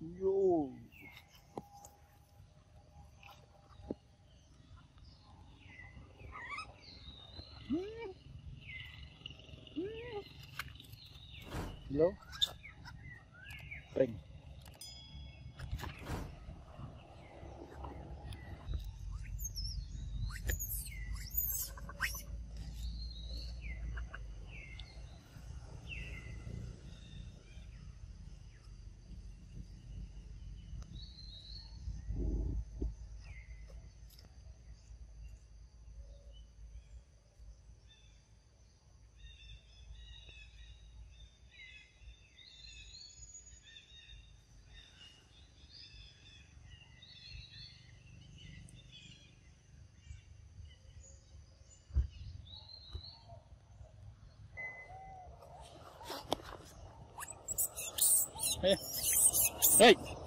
Yo. Hello? Bring. Ei!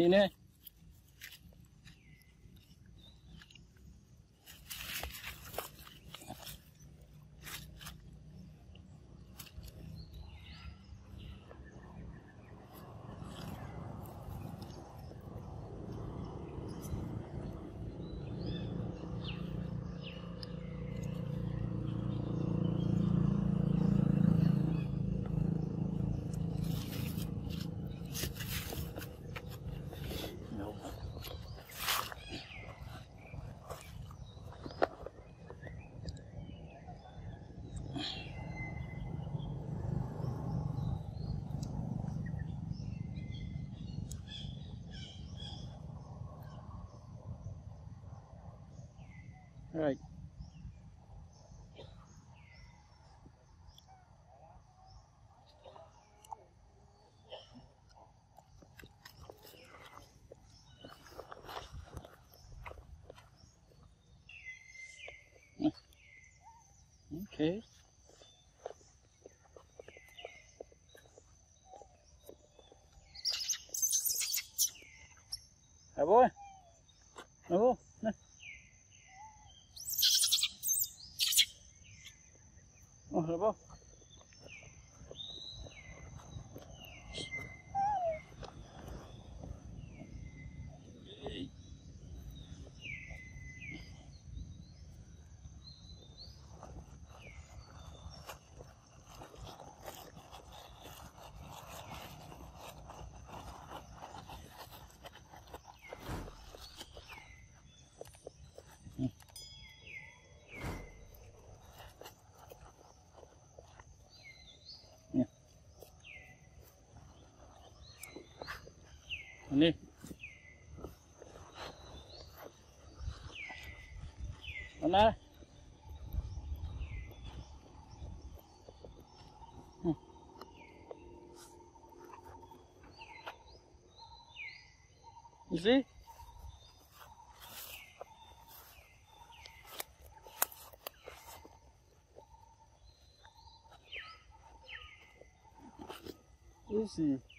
هنا All right. Okay. Hả bố Aha bak Ini. Mana? Hmm. You see?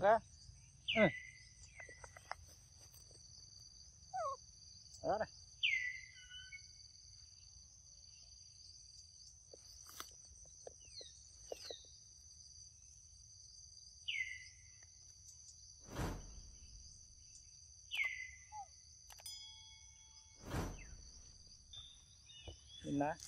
ra ừ. đó đây Nhìn nè.